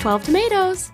12 tomatoes.